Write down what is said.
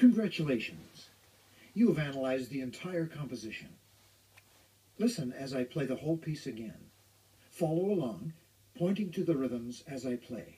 Congratulations. You have analyzed the entire composition. Listen as I play the whole piece again. Follow along, pointing to the rhythms as I play.